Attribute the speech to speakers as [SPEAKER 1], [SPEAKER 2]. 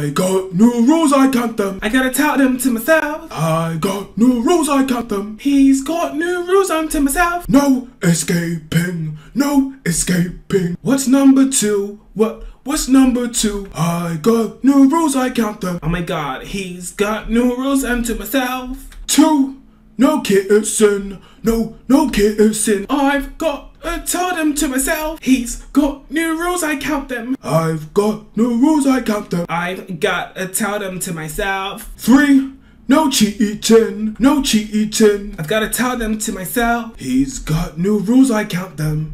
[SPEAKER 1] I got new rules, I count them.
[SPEAKER 2] I gotta tell them to myself.
[SPEAKER 1] I got new rules, I count them.
[SPEAKER 2] He's got new rules I'm to myself.
[SPEAKER 1] No escaping, no escaping.
[SPEAKER 2] What's number two?
[SPEAKER 1] What? What's number two? I got new rules, I count them.
[SPEAKER 2] Oh my god, he's got new rules I'm to myself.
[SPEAKER 1] Two, no kissing, no, no kissing.
[SPEAKER 2] I've got to tell them to myself. He's got new rules, I count them.
[SPEAKER 1] I've got new rules, I count them.
[SPEAKER 2] I've got to tell them to myself.
[SPEAKER 1] Three, no cheating, no cheating.
[SPEAKER 2] I've got to tell them to myself.
[SPEAKER 1] He's got new rules, I count them.